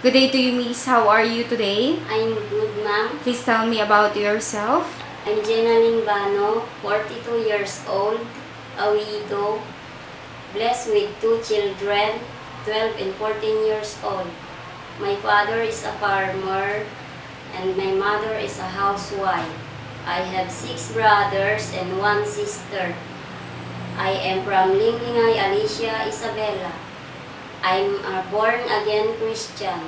Good day to you, Miss. How are you today? I'm good, ma'am. Please tell me about yourself. I'm Jenaline Bano, 42 years old, a widow, blessed with two children, 12 and 14 years old. My father is a farmer and my mother is a housewife. I have six brothers and one sister. I am from Linglingay, Alicia, Isabela. I'm a born-again Christian.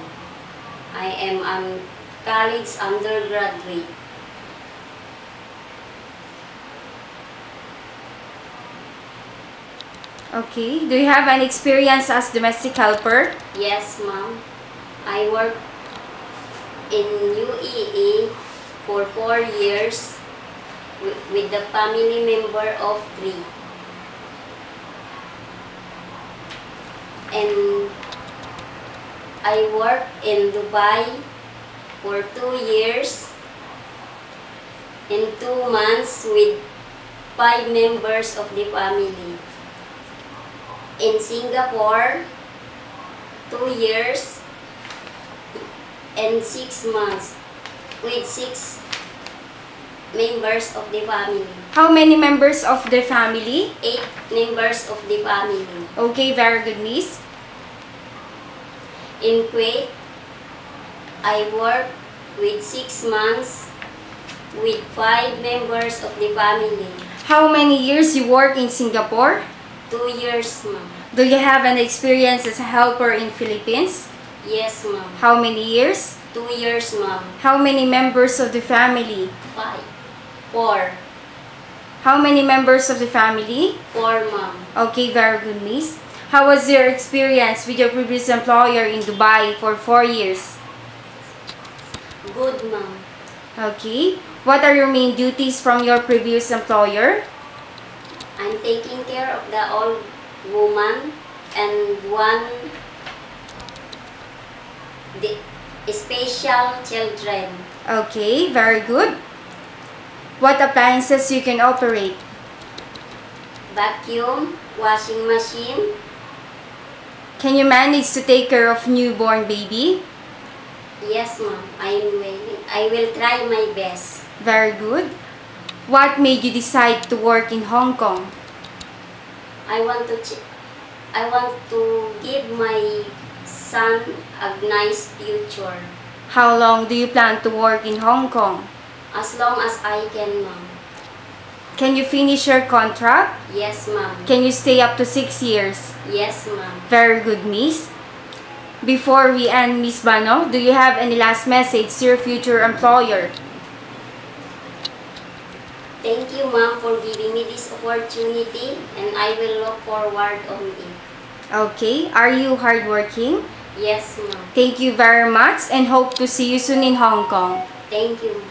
I am a college undergraduate. Okay. Do you have an experience as domestic helper? Yes, ma'am. I work in UEE for four years with, with the family member of three. And I work in Dubai for two years and two months with five members of the family. In Singapore, two years and six months with six members of the family. How many members of the family? Eight members of the family. Okay, very good, Miss. In Kuwait, I work with six months with five members of the family. How many years you work in Singapore? Two years, ma'am. Do you have an experience as a helper in Philippines? Yes, ma'am. How many years? Two years, ma'am. How many members of the family? Five. Four. How many members of the family? Four, ma'am. Okay, very good, Miss. How was your experience with your previous employer in Dubai for four years? Good, ma'am. Okay. What are your main duties from your previous employer? I'm taking care of the old woman and one the special children. Okay, very good. What appliances you can operate? Vacuum, washing machine. Can you manage to take care of newborn baby? Yes, ma'am. I'm willing. I will try my best. Very good. What made you decide to work in Hong Kong? I want to ch- I want to give my son a nice future How long do you plan to work in Hong Kong? as long as I can, ma'am. Can you finish your contract? Yes, ma'am. Can you stay up to six years? Yes, ma'am. Very good, Miss. Before we end, Miss Bano, do you have any last message to your future employer? Thank you, ma'am, for giving me this opportunity, and I will look forward on it. Okay, are you hardworking? Yes, ma'am. Thank you very much and hope to see you soon in Hong Kong. Thank you.